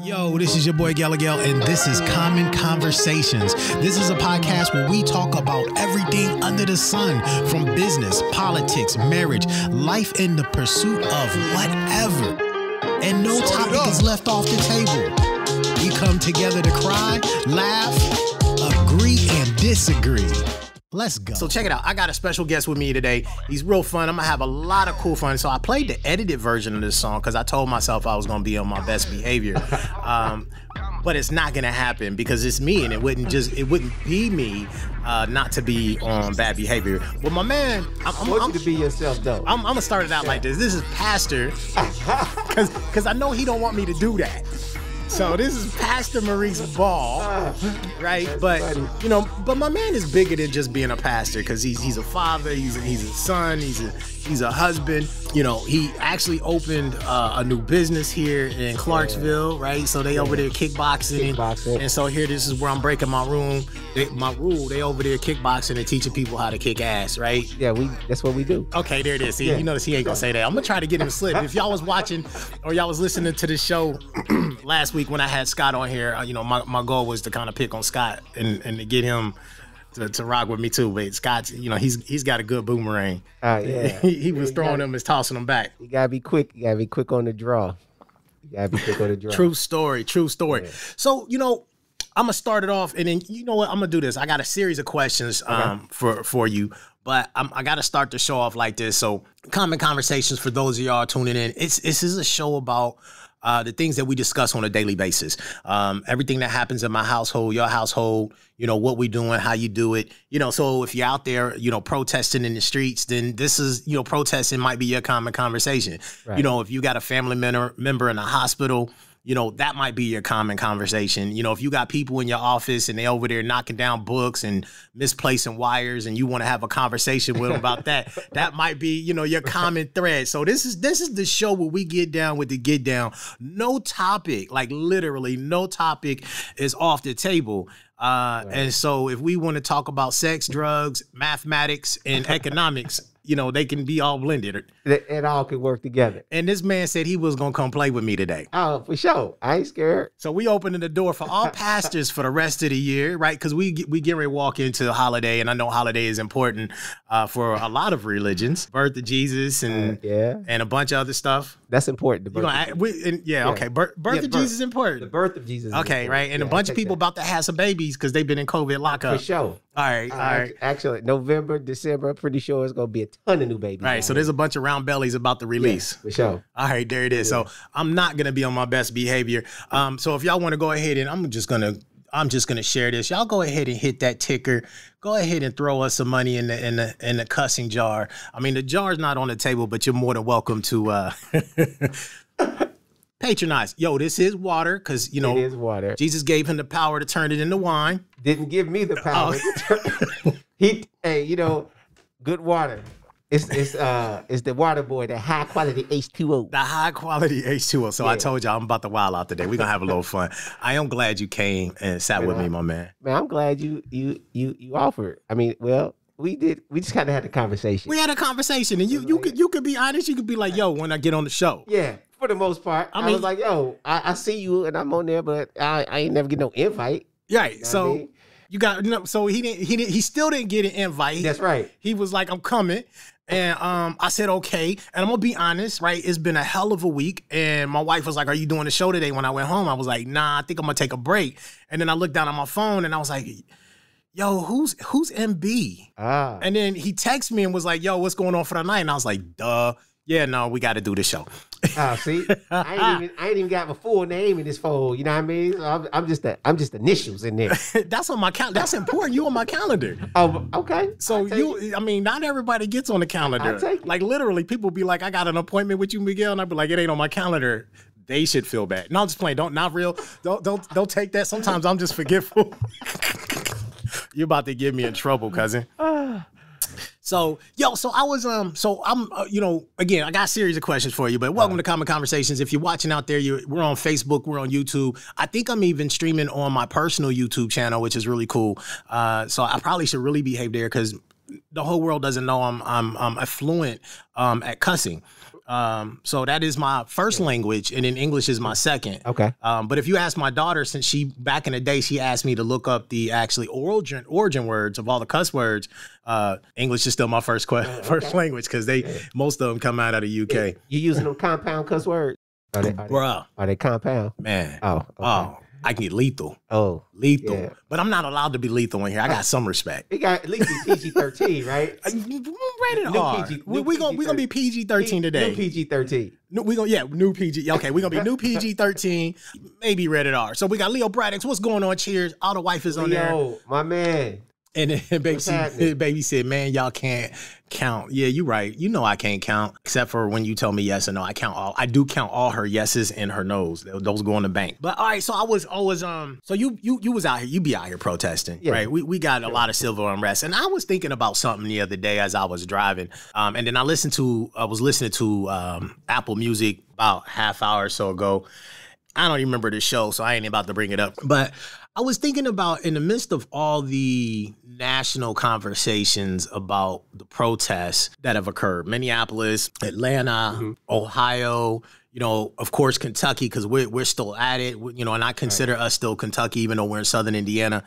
Yo, this is your boy Galagel, and this is Common Conversations. This is a podcast where we talk about everything under the sun from business, politics, marriage, life in the pursuit of whatever. And no topic is left off the table. We come together to cry, laugh, agree, and disagree. Let's go. So check it out. I got a special guest with me today. He's real fun. I'm gonna have a lot of cool fun. So I played the edited version of this song because I told myself I was gonna be on my best behavior. Um, but it's not gonna happen because it's me, and it wouldn't just it wouldn't be me uh, not to be on bad behavior. But my man, I'm, I'm, I'm- to be yourself, though. I'm, I'm gonna start it out like this. This is Pastor, because because I know he don't want me to do that. So this is Pastor Maurice Ball, right? But you know, but my man is bigger than just being a pastor because he's he's a father, he's a, he's a son, he's a he's a husband. You know, he actually opened uh, a new business here in Clarksville, right? So they over there kickboxing, Kickboxing. and so here this is where I'm breaking my room, they, my rule. They over there kickboxing and teaching people how to kick ass, right? yeah, we. That's what we do. Okay, there it is. See, Yeah. you notice he ain't gonna say that. I'm gonna try to get him to slip. If y'all was watching or y'all was listening to the show last week when I had Scott on here, uh, you know, my, my goal was to kind of pick on Scott and, and to get him to, to rock with me too. But Scott's, you know, he's he's got a good boomerang. Uh, yeah. he, he was You throwing gotta- them and tossing them back. You gotta be quick. You gotta be quick on the draw. You gotta be quick on the draw. True story. True story. So you know, I'm gonna start it off, and then you know what? I'm gonna do this. I got a series of questions um, for for you, but I'm, I got to start the show off like this. So, common conversations for those of y'all tuning in. It's this is a show about. Uh, the things that we discuss on a daily basis, um, everything that happens in my household, your household, you know what we doing, how you do it, you know. So if you're out there, you know, protesting in the streets, then this is, you know, protesting might be your common conversation. You know, if you got a family member member in a hospital, you know, that might be your common conversation. You know, if you got people in your office and they over there knocking down books and misplacing wires and you want to have a conversation with them about that, that might be, you know, your common thread. So this is this is the show where we get down with the get down. No topic, like literally no topic is off the table. Uh, and so if we want to talk about sex, drugs, mathematics, and economics, you know, they can be all blended. It, it all can work together. And this man said he was gonna come play with me today. Oh, for sure. I ain't scared. So we opening the door for all pastors for the rest of the year, right? Because we we get ready to walk into a holiday, and I know holiday is important uh, for a lot of religions, birth of Jesus and Yeah, and a bunch of other stuff. That's important. The birth, act, we, and, yeah, Yeah. okay, birth, birth Yeah, of birth. Jesus is important. the birth of Jesus. Okay, important. right, and a bunch of people that. about to have some babies because they've been in COVID lockup. for sure. All right, all right. Actually, November, December, I'm pretty sure it's gonna be a ton of new babies. All right, so there's a bunch of round bellies about the release. for sure. All right, there it is. So I'm not gonna be on my best behavior. Um, so if y'all want to go ahead and I'm just gonna I'm just gonna share this. Y'all go ahead and hit that ticker. Go ahead and throw us some money in the in the in the cussing jar. I mean the jar's not on the table, but you're more than welcome to uh patronize. Yo, this is water because you know it is water. Jesus gave him the power to turn it into wine. Didn't give me the power. Oh. he, hey, you know, good water. It's it's uh it's the water boy, the high quality H2O. The high quality H2O. So I told y'all I'm about to wild out today. We're gonna have a little fun. I am glad you came and sat with me, my man. Man, I'm glad you you you you offered. I mean, well, we did. We just kind of had a conversation. We had a conversation, and you you could you could be honest. You could be like, "Yo, when I get on the show, yeah, for the most part. I I, mean- was like, yo, I, I see you and I'm on there, but I, I ain't never get no invite. right?" what I So mean? you got no. So he didn't. He didn't. He still didn't get an invite. That's right. He was like, "I'm coming," and um, I said, "Okay." And I'm gonna be honest, right? It's been a hell of a week, and my wife was like, "Are you doing the show today?" When I went home, I was like, "Nah, I think I'm gonna take a break." And then I looked down at my phone, and I was like, "Yo, who's who's MB?" Ah, And then he texted me and was like, "Yo, what's going on for the night?" And I was like, "Duh." Yeah, no, we got to do the show. ah, see, I ain't even I ain't even got my full name in this phone. You know what I mean? So I'm, I'm just a, I'm just initials in there. that's on my calendar. That's important. You on my calendar. oh, okay. So you, it. I mean, not everybody gets on the calendar. Like literally, people be like, "I got an appointment with you, Miguel," and I'd be like, "It ain't on my calendar." They should feel bad. No, I'm just playing. Don't not real. Don't don't don't take that. Sometimes I'm just forgetful. You're about to get me in trouble, cousin. So, yo, so I was, um, so I'm, uh, you know, again, I got a series of questions for you, but welcome to Common Conversations. If you're watching out there, you we're on Facebook, we're on YouTube. I think I'm even streaming on my personal YouTube channel, which is really cool. Uh, so I probably should really behave there because the whole world doesn't know I'm I'm I'm affluent um, at cussing. Um, so that is my first language, and then English is my second. Okay. Um, but if you ask my daughter, since she back in the day, she asked me to look up the actually origin origin words of all the cuss words. Uh, English is still my first que- first language because they most of them come out of the UK. You using them compound cuss words? Are they, are they, Bruh, are they compound? man, Oh. Okay. oh, I can get lethal, Oh. lethal, Yeah. but I'm not allowed to be lethal in here. I got some respect. It got at least PG thirteen, right? Rated New R. PG we we gonna we gonna be PG thirteen today. New PG thirteen. New- we gonna yeah, new PG. Okay, we gonna be new PG thirteen, maybe rated R. So we got Leo Braddix. What's going on? Cheers. All the wife is on there. Yo, my man. And then baby, What's baby said, "Man, y'all can't count." Yeah, you're right. You know I can't count, except for when you tell me yes or no. I count all. I do count all her yeses and her nos. Those go in the bank. But all right, so I was always um. So you you you was out here. You be out here protesting, Yeah. right? We we got a lot of civil unrest, and I was thinking about something the other day as I was driving. Um, and then I listened to I was listening to um Apple Music about half hour or so ago. I don't even remember the show, so I ain't about to bring it up. But I was thinking about in the midst of all the national conversations about the protests that have occurred, Minneapolis, Atlanta, Ohio, you know, of course, Kentucky, because we're, we're still at it, you know, and I consider us still Kentucky, even though we're in southern Indiana.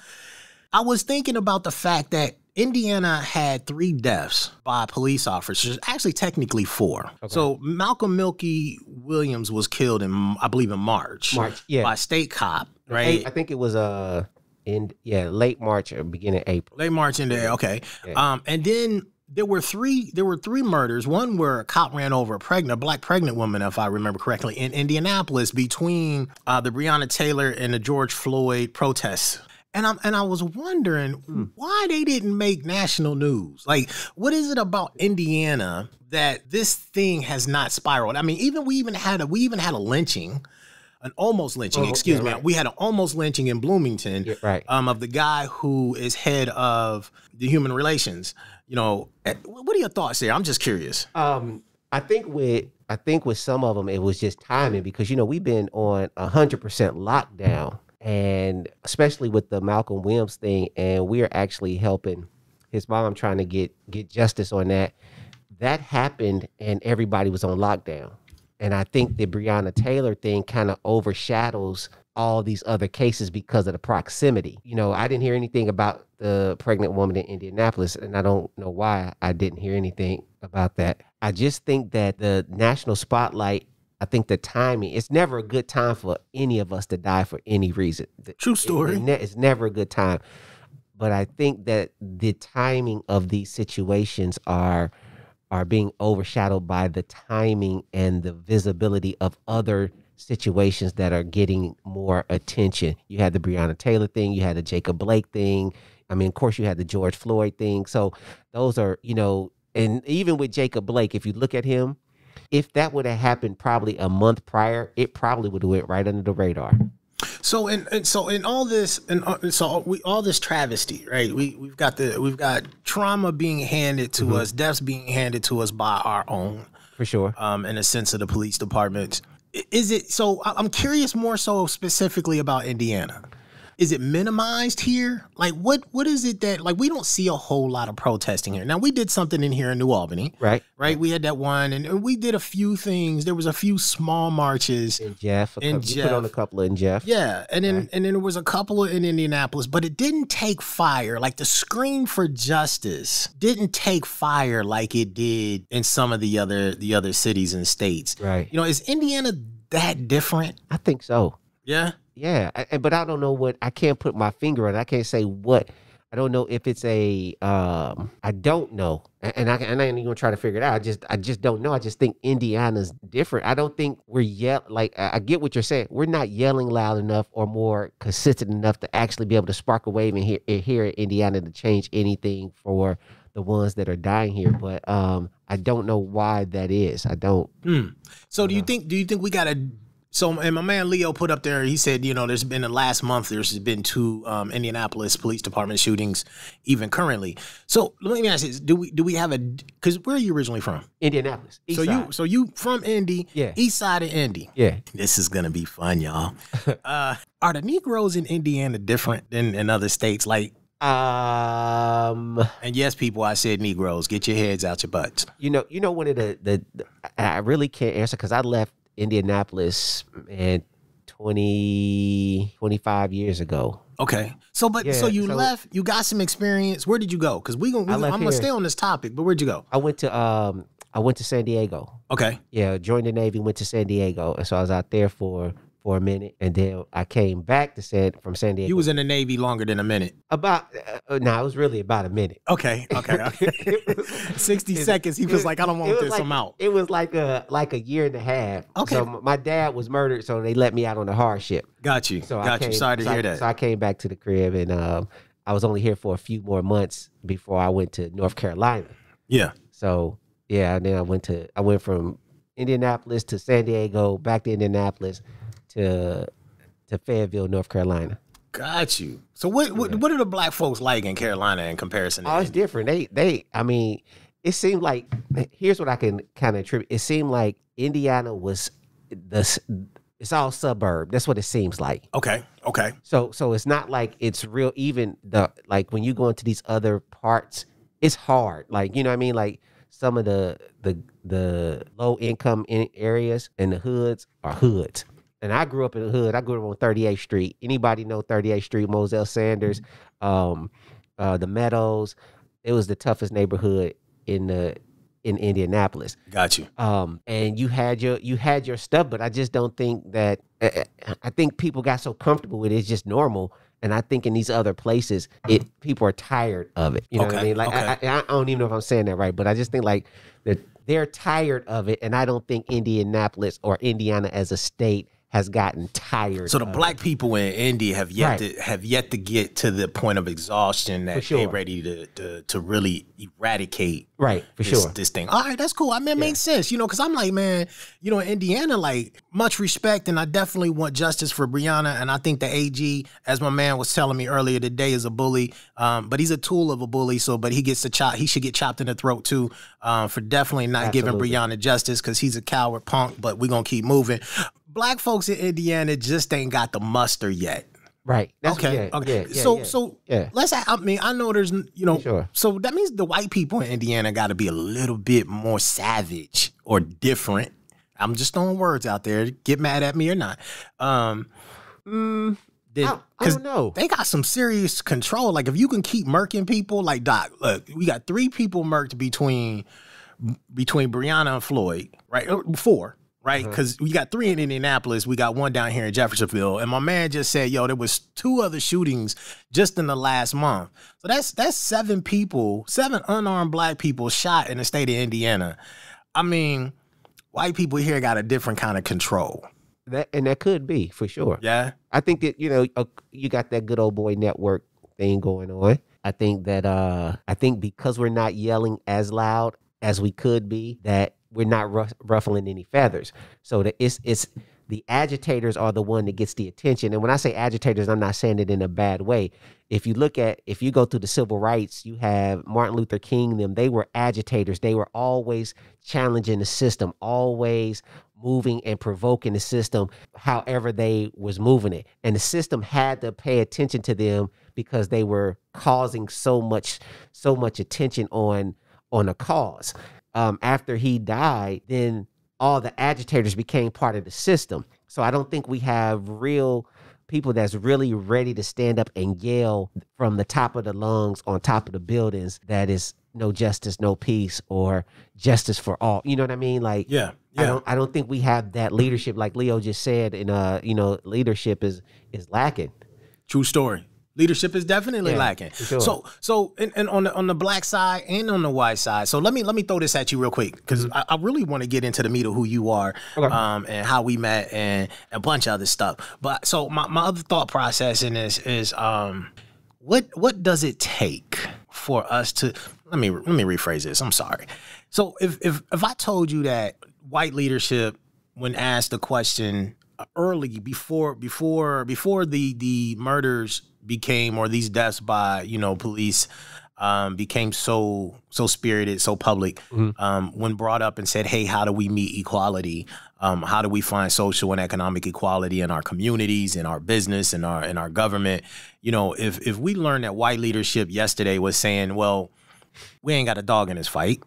I was thinking about the fact that Indiana had three deaths by police officers, actually technically four. So Malcolm Milky Williams was killed in, I believe, in March, March, yeah. by state cop, right? I think it was uh in yeah late March or beginning of April. Late March into okay, Yeah. um, and then there were three. There were three murders. One where a cop ran over a pregnant, a black pregnant woman, if I remember correctly, in Indianapolis between uh, the Breonna Taylor and the George Floyd protests. And I'm and I was wondering why they didn't make national news. Like, what is it about Indiana that this thing has not spiraled? I mean, even we even had a we even had a lynching, an almost lynching. Oh, excuse yeah, me. right. We had an almost lynching in Bloomington Yeah, right. um, of the guy who is head of the human relations. You know, eh, what are your thoughts there? I'm just curious. Um, I think with I think with some of them it was just timing because you know we've been on hundred percent lockdown, and especially with the Malcolm Williams thing, and we're actually helping his mom trying to get get justice on that. That happened, and everybody was on lockdown. And I think the Breonna Taylor thing kind of overshadows all these other cases because of the proximity. You know, I didn't hear anything about the pregnant woman in Indianapolis, and I don't know why I didn't hear anything about that. I just think that the national spotlight, I think the timing, it's never a good time for any of us to die for any reason. The- True story. it's never a good time. But I think that the timing of these situations are are being overshadowed by the timing and the visibility of other situations that are getting more attention. You had the Breonna Taylor thing, you had the Jacob Blake thing. I mean, of course, you had the George Floyd thing. So those are, you know, and even with Jacob Blake, if you look at him, if that would have happened probably a month prior, it probably would have went right under the radar. So and, and so in all this and uh, so we all this travesty, right? We we've got the we've got trauma being handed to us, deaths being handed to us by our own. For sure. um, in a sense of the police department. Is it so? I'm curious more so specifically about Indiana. Is it minimized here? Like what? What is it that like we don't see a whole lot of protesting here? Now we did something in here in New Albany, Right. right? We had that one, and, we did a few things. There was a few small marches. And Jeff, a And couple, put on a Jeff. couple in Jeff. Yeah, and then and then there was a couple in Indianapolis, but it didn't take fire. Like the scream for justice didn't take fire like it did in some of the other the other cities and states. Right. You know, is Indiana that different? I think so. Yeah. Yeah, I, but I don't know what I can't put my finger on. it. I can't say what. I don't know if it's a. Um, I don't know, A- and I and I ain't even gonna try to figure it out. I just I just don't know. I just think Indiana's different. I don't think we're yell like I I get what you're saying. We're not yelling loud enough or more consistent enough to actually be able to spark a wave in here in here in Indiana to change anything for the ones that are dying here. But um, I don't know why that is. I don't. Hmm. So do you think do you think we got to so and my man Leo put up there he said, you know, there's been the last month there's been two um, Indianapolis Police Department shootings even currently. So let me ask you, this, do we do we have a cuz where are you originally from? Indianapolis. East so side. you so you from Indy, Yeah. east side of Indy. yeah. This is gonna be fun, y'all. uh, are the Negroes in Indiana different than in other states? Like, Um, And yes, people, I said Negroes. Get your heads out your butts. you know, you know, one of the the, the I really can't answer because I left Indianapolis and 20, 25 years ago. Okay. So, but Yeah, so you so- left. You got some experience. Where did you go? Because we gonna, we I gonna left I'm gonna stay on this topic. But where'd you go? I went to um, I went to San Diego. Okay. Yeah, joined the Navy, went to San Diego, and so I was out there for for a minute, and then I came back to San from San Diego. You was in the Navy longer than a minute. about uh, no, it was really about a minute. Okay. Okay. okay. Sixty seconds. He was like, I don't want was this. like- I'm out. It was like a like a year and a half. Okay. So my dad was murdered, so they let me out on the hardship. Got you. So I Got came, you. Sorry to so hear I, that. So I came back to the crib, and um, I was only here for a few more months before I went to North Carolina. yeah. So yeah, and then I went to I went from Indianapolis to San Diego, back to Indianapolis to to Fayetteville, North Carolina. Got you. So what what, what are the black folks like in Carolina in comparison? To Oh, it's different. They they I mean, it seemed like here's what I can kind of attribute. It seemed like Indiana was the it's all suburb. That's what it seems like. okay. Okay. So so it's not like it's real even the like when you go into these other parts, it's hard. Like, you know what I mean? Like some of the the the low income in areas and the hoods are hoods. And I grew up in the hood. I grew up on 38th Street. Anybody know 38th Street, Moselle Sanders, um, uh, the Meadows. It was the toughest neighborhood in the in Indianapolis Got you. um and you had your you had your stuff but i just don't think that I- I I think people got so comfortable with it it's just normal and i think in these other places it people are tired of it you know what i mean like I, I, I don't even know if i'm saying that right but i just think like that they're tired of it and i don't think indianapolis or indiana as a state has gotten tired So the black people in Indy have yet Right. to have yet to get to the point of exhaustion that sure. they're ready to, to to really eradicate right for this, sure this thing. All right, that's cool. I mean, it makes sense, you know, because I'm like, man, you know, in Indiana, like, much respect, and I definitely want justice for Breonna. And I think the AG, as my man was telling me earlier today, is a bully, um, but he's a tool of a bully. So, but he gets to chop, he should get chopped in the throat too, um, for definitely not Absolutely. giving Breonna justice because he's a coward punk. But we're gonna keep moving. Black folks in Indiana just ain't got the muster yet. right That's, Okay. yeah, okay. yeah, so yeah. so Yeah. let's. I mean, I know there's you know. Sure. So that means the white people in Indiana got to be a little bit more savage or different. I'm just throwing words out there. Get mad at me or not. Um. mm, I, I don't know They got some serious control. Like if you can keep murking people, like Doc, look, we got three people murked between between Breonna and Floyd, right? Or Four, right? Because we got three in Indianapolis, we got one down here in Jeffersonville, and my man just said, "Yo, there was two other shootings just in the last month." So that's that's seven people, seven unarmed black people shot in the state of Indiana. I mean, white people here got a different kind of control. that and that could be for sure Yeah. I think that you know uh, you got that good old boy network thing going on. I think that uh I think because we're not yelling as loud as we could be, that we're not ruff- ruffling any feathers. So that it's it's the agitators are the one that gets the attention. And when I say agitators, I'm not saying it in a bad way. If you look at if you go through the civil rights, you have Martin Luther King. Them they were agitators. They were always challenging the system, always moving and provoking the system however they was moving it and the system had to pay attention to them because they were causing so much so much attention on on a cause um after he died then all the agitators became part of the system so i don't think we have real people that's really ready to stand up and yell from the top of the lungs on top of the buildings that is no justice no peace or justice for all you know what i mean like Yeah. I don't I don't think we have that leadership like Leo just said and uh you know leadership is is lacking. True story. Leadership is definitely Yeah, lacking. sure. So, so, and, and on the on the black side and on the white side. So let me let me throw this at you real quick because I, I really want to get into the meat of who you are, Mm-hmm. Okay. um, and how we met and a bunch of other stuff. But so my, my other thought process in this is, um, what what does it take for us to let me let me rephrase this. I'm sorry. So if if if I told you that white leadership, when asked the question early before before before the the murders became or these deaths by you know police um, became so so spirited, so public. Um, when brought up and said, "Hey, how do we meet equality?" Um, how do we find social and economic equality in our communities, in our business, in our in our government? You know, if if we learned that white leadership yesterday was saying, well, we ain't got a dog in this fight.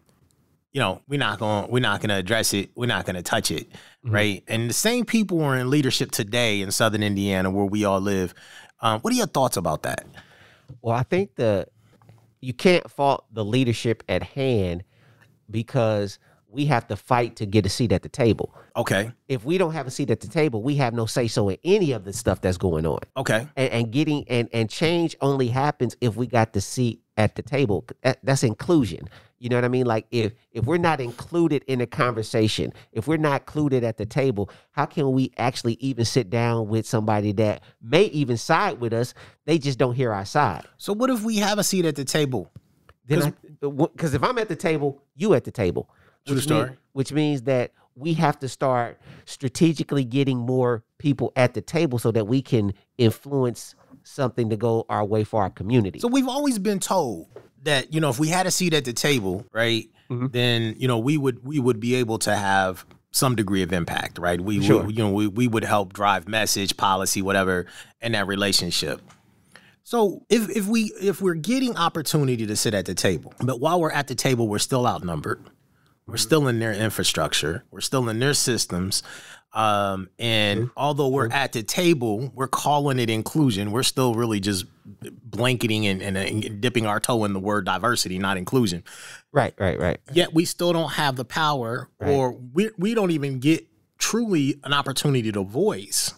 You know, we're not going we're not gonna address it. We're not gonna touch it, mm-hmm. right? And the same people are in leadership today in Southern Indiana, where we all live. Um, what are your thoughts about that? Well, I think the you can't fault the leadership at hand because we have to fight to get a seat at the table. Okay. If we don't have a seat at the table, we have no say so in any of the stuff that's going on. Okay. And, and getting and and change only happens if we got the seat at the table. That, that's inclusion. You know what I mean? Like if if we're not included in a conversation, if we're not included at the table, how can we actually even sit down with somebody that may even side with us? They just don't hear our side. So what if we have a seat at the table? Then because if I'm at the table, you at the table. True story. Mean, which means that we have to start strategically getting more people at the table so that we can influence something to go our way for our community. So we've always been told that you know if we had a seat at the table, right, mm-hmm. then you know we would we would be able to have some degree of impact, right? We, sure. we you know we, we would help drive message, policy, whatever in that relationship. So if if we if we're getting opportunity to sit at the table, but while we're at the table, we're still outnumbered. We're still in their infrastructure. We're still in their systems. Um, and mm-hmm. although we're at the table, we're calling it inclusion. We're still really just blanketing and, and, and, dipping our toe in the word diversity, not inclusion. Right, right, right. Yet we still don't have the power, right. or we we don't even get truly an opportunity to voice.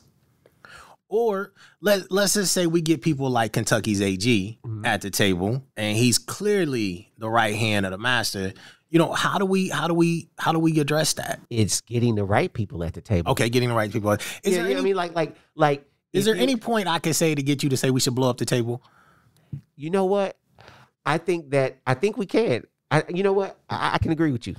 Or let let's just say we get people like Kentucky's AG mm-hmm. at the table, and he's clearly the right hand of the master you know how do we how do we how do we address that? It's getting the right people at the table. Okay getting the right people. Is yeah, there any, i mean? Like like like is there any point i can say to get you to say we should blow up the table? You know what? I think that i think we can. I, you know what? I, I can agree with you.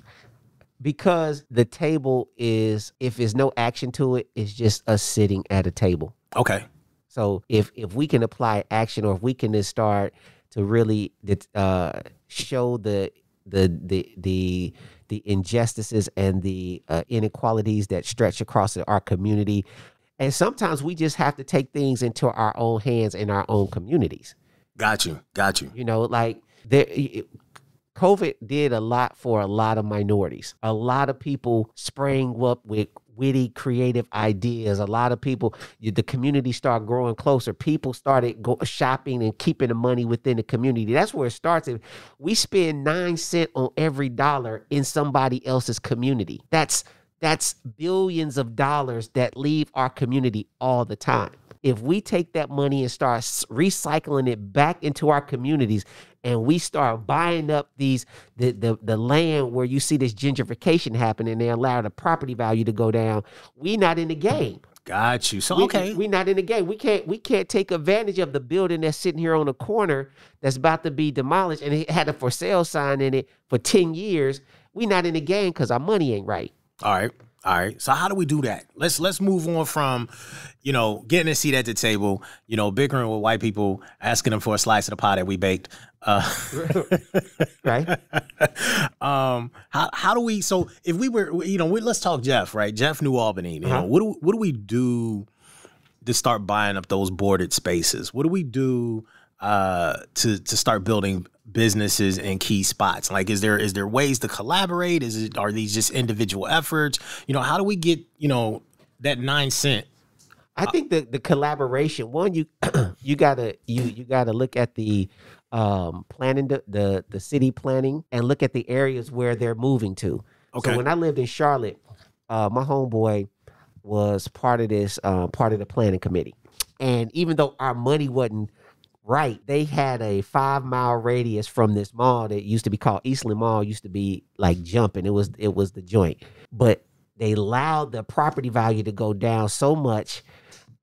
Because the table is if there's no action to it it's just us sitting at a table. Okay. So if if we can apply action or if we can just start to really uh, show the the the the the injustices and the uh, inequalities that stretch across our community. And sometimes we just have to take things into our own hands in our own communities. Got you. Got you. You know, like there COVID did a lot for a lot of minorities. A lot of people sprang up with witty, creative ideas. A lot of people, the community started growing closer. People started go, shopping and keeping the money within the community. That's where it starts. We spend nine cent on every dollar in somebody else's community. That's that's billions of dollars that leave our community all the time if we take that money and start recycling it back into our communities and we start buying up these the, the the land where you see this gentrification happening they allow the property value to go down we not in the game. Got you. So we, okay. we not in the game. We can't we can't take advantage of the building that's sitting here on the corner that's about to be demolished and it had a for sale sign in it for 10 years. We not in the game because our money ain't right. All right all right. So how do we do that? Let's let's move on from, you know, getting a seat at the table, you know, bickering with white people, asking them for a slice of the pie that we baked. Uh, right. um. How how do we? So if we were, you know, we, let's talk Jeff. Right. Jeff New Albany. You uh-huh. know, what do what do we do to start buying up those boarded spaces? What do we do? Uh to to start building businesses in key spots? Like is there is there ways to collaborate? Is it are these just individual efforts? You know how do we get you know that nine cent? I think the the collaboration one you you gotta you you gotta look at the um planning the, the the city planning and look at the areas where they're moving to. Okay. so when i lived in charlotte uh my homeboy was part of this uh, part of the planning committee. And even though our money wasn't right, they had a five mile radius from this mall that used to be called Eastland Mall, used to be like jumping. It was it was the joint. But they allowed the property value to go down so much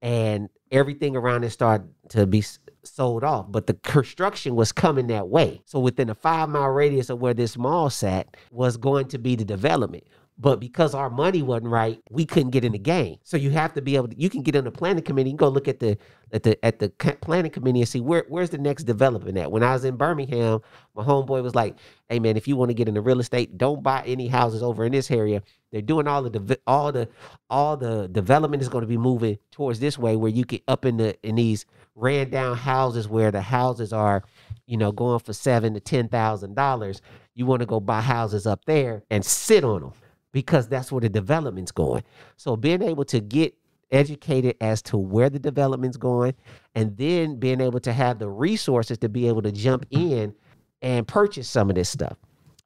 and everything around it started to be sold off. But the construction was coming that way. So within a five mile radius of where this mall sat was going to be the development. But because our money wasn't right, we couldn't get in the game. So you have to be able to. You can get on the planning committee and go look at the at the at the planning committee and see where where's the next development at. When I was in Birmingham, my homeboy was like, "Hey man, if you want to get into real estate, don't buy any houses over in this area. They're doing all the dev- all the all the development is going to be moving towards this way, where you get up in the in these ran down houses where the houses are, you know, going for seven to ten thousand dollars. You want to go buy houses up there and sit on them because that's where the development's going. So being able to get educated as to where the development's going and then being able to have the resources to be able to jump in and purchase some of this stuff.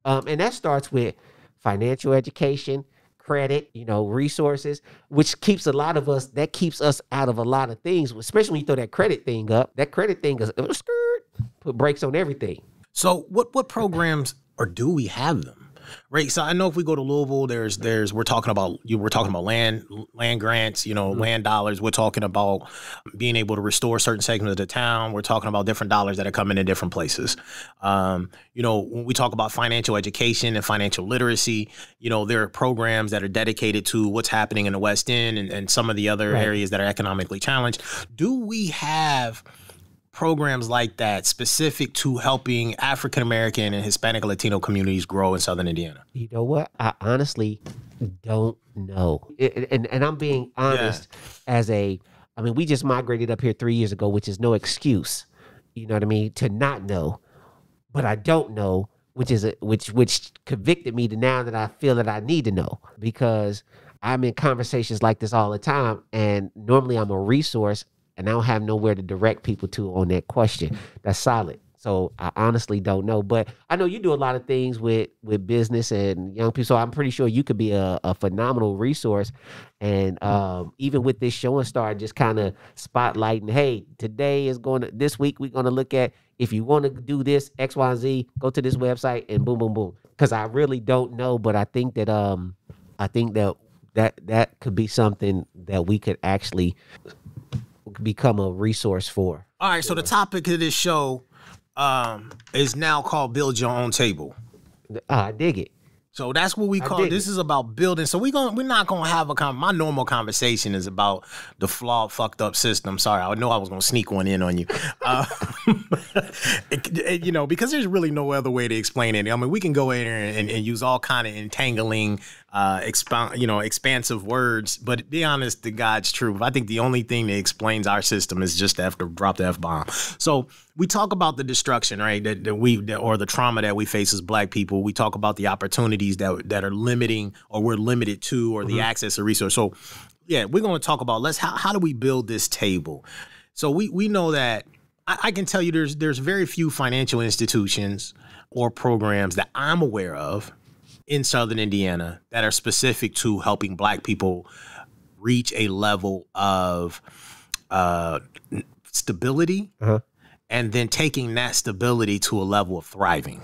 Um, and that starts with financial education, credit, you know, resources, which keeps a lot of us, that keeps us out of a lot of things, especially when you throw that credit thing up. That credit thing is skirt, put brakes on everything. So what what programs or do we have them? Right? So I know if we go to Louisville, there's there's we're talking about you we're talking about land land grants, you know, mm-hmm. land dollars. We're talking about being able to restore certain segments of the town. We're talking about different dollars that are coming in different places. Um, you know, when we talk about financial education and financial literacy, you know, there are programs that are dedicated to what's happening in the West End and, and some of the other right. areas that are economically challenged. Do we have programs like that specific to helping African American and Hispanic Latino communities grow in Southern Indiana? You know what? I honestly don't know. It, and, and I'm being honest yeah. as a, I mean, we just migrated up here three years ago, which is no excuse, you know what I mean, to not know. But I don't know, which is a, which which convicted me to now that I feel that I need to know because I'm in conversations like this all the time, and normally I'm a resource and I don't have nowhere to direct people to on that question. That's solid. So I honestly don't know, but I know you do a lot of things with with business and young people. So I'm pretty sure you could be a, a phenomenal resource. And um, even with this show and star, just kind of spotlighting. Hey, today is going to this week we're going to look at if you want to do this X Y Z, go to this website and boom boom boom. Because I really don't know, but I think that um I think that that that could be something that we could actually become a resource for. All right, so the topic of this show um, is now called "Build Your Own Table." I dig it. So that's what we call. This is about building. So we going we're not gonna have a con- my normal conversation is about the flawed, fucked up system. Sorry, I know I was gonna sneak one in on you. Uh, it, it, you know, because there's really no other way to explain it. I mean, we can go in there and, and use all kind of entangling uh, expound, you know, expansive words. But be honest, to God's truth, I think the only thing that explains our system is just to have to drop the f bomb. So we talk about the destruction, right? That, that we that, or the trauma that we face as Black people. We talk about the opportunities that that are limiting or we're limited to, or mm-hmm. the access to resource. So yeah, we're going to talk about let's how how do we build this table. So we we know that I, I can tell you there's there's very few financial institutions or programs that I'm aware of in Southern Indiana that are specific to helping Black people reach a level of uh, stability uh-huh. and then taking that stability to a level of thriving.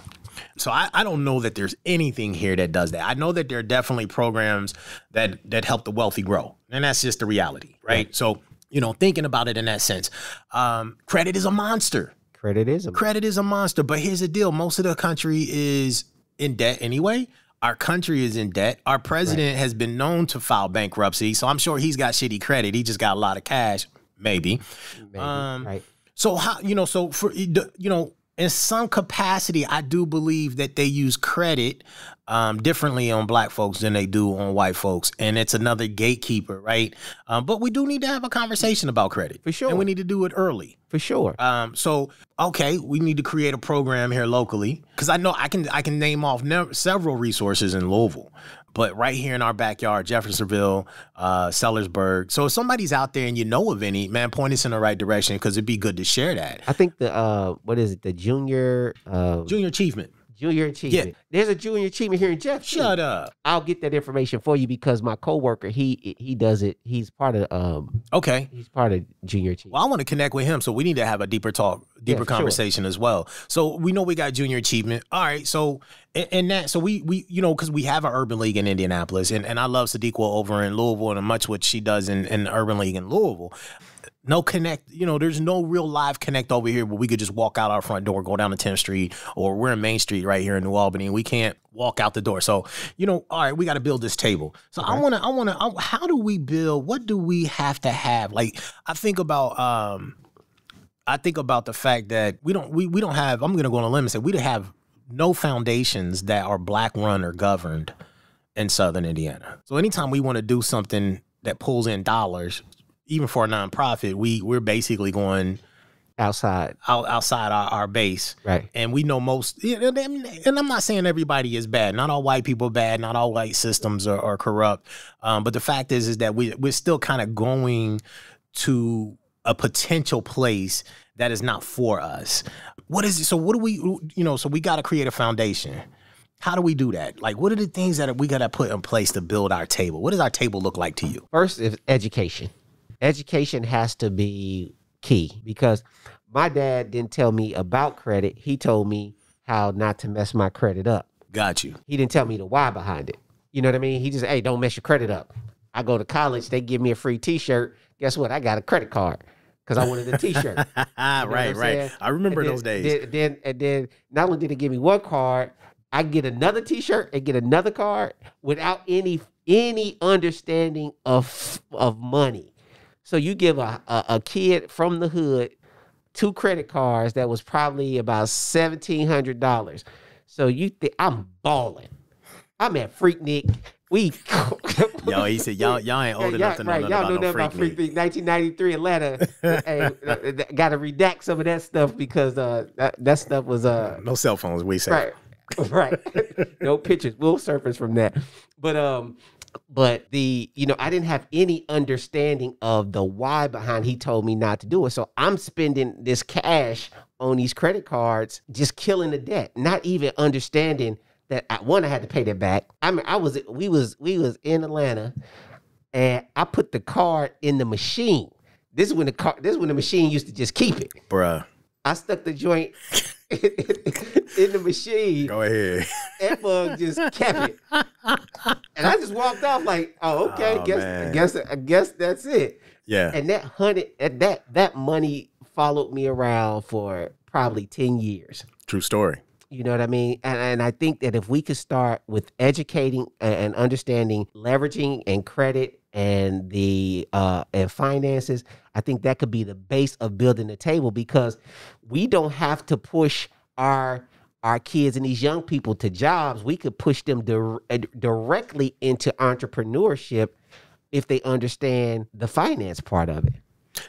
So I, I, don't know that there's anything here that does that. I know that there are definitely programs that that help the wealthy grow, and that's just the reality, right? So you know, thinking about it in that sense, um, credit is a monster. Credit is a credit is a monster. But here's the deal: most of the country is in debt anyway. Our country is in debt. Our president right. has been known to file bankruptcy, so I'm sure he's got shitty credit. He just got a lot of cash, maybe. maybe. Um, right. So how you know? So for you know, in some capacity, I do believe that they use credit um, differently on black folks than they do on white folks, and it's another gatekeeper, right? Um, but we do need to have a conversation about credit for sure, and we need to do it early for sure. Um, so okay, we need to create a program here locally because I know I can I can name off ne- several resources in Louisville but right here in our backyard, Jeffersonville, uh, Sellersburg. So if somebody's out there and you know of any, man, point us in the right direction because it'd be good to share that. I think the uh, what is it? The junior uh, junior achievement. Junior achievement. Yeah. There's a junior achievement here in Jeff. Shut up. I'll get that information for you because my coworker, he he does it. He's part of um Okay. He's part of junior achievement. Well, I want to connect with him, so we need to have a deeper talk, deeper yeah, conversation sure. as well. So we know we got junior achievement. All right. So and that so we we you know because we have an urban league in Indianapolis and, and I love Sadiqa over in Louisville and much what she does in, in urban league in Louisville no connect, you know, there's no real live connect over here where we could just walk out our front door, go down to 10th Street, or we're in Main Street right here in New Albany, and we can't walk out the door. So, you know, all right, we got to build this table. So okay. I want to, I want to, how do we build, what do we have to have? Like, I think about, um, I think about the fact that we don't, we, we don't have, I'm going to go on a limb and say we don't have no foundations that are black run or governed in Southern Indiana. So anytime we want to do something that pulls in dollars, even for a nonprofit, we we're basically going outside out, outside our, our base. right And we know most, and I'm not saying everybody is bad. Not all white people are bad. Not all white systems are, are corrupt. Um, but the fact is, is that we we're still kind of going to a potential place that is not for us. What is it? So what do we, you know? So we got to create a foundation. How do we do that? Like, what are the things that we got to put in place to build our table? What does our table look like to you? First is education. Education has to be key because my dad didn't tell me about credit. He told me how not to mess my credit up. Got you. He didn't tell me the why behind it. You know what I mean? He just, hey, don't mess your credit up. I go to college, they give me a free T-shirt. Guess what? I got a credit card because I wanted a T-shirt. You know right, right. saying? I remember then- those days. Then, then and then not only did they give me one card, I get another T-shirt and get another card without any any understanding of of money. So you give a, a, a kid from the hood two credit cards that was probably about seventeen hundred dollars. So you think I'm balling? I'm at Freaknik. We Yo, he said y'all y'all ain't old Yeah, enough to know right. Y'all about know no about freak Freak League. League. 1993 Atlanta. hey, got to redact some of that stuff because uh, that, that stuff was uh, No cell phones, we say. right, right. no pictures. We'll surface from that. But um, but the you know I didn't have any understanding of the why behind he told me not to do it. So I'm spending this cash on these credit cards, just killing the debt, not even understanding that I, one I had to pay that back. I mean, I was we was we was in Atlanta, and I put the card in the machine. This is when the car. This is when the machine used to just keep it. Bruh. I stuck the joint in the machine. Go ahead. That bug just kept it, and I just walked off like, "Oh, okay. Oh, guess, man. I guess, I guess that's it." Yeah. And that hundred, and that that money followed me around for probably ten years. True story. You know what I mean? And, and I think that if we could start with educating and understanding leveraging and credit and the uh, and finances, I think that could be the base of building the table because we don't have to push our our kids and these young people to jobs. We could push them dir- uh, directly into entrepreneurship if they understand the finance part of it.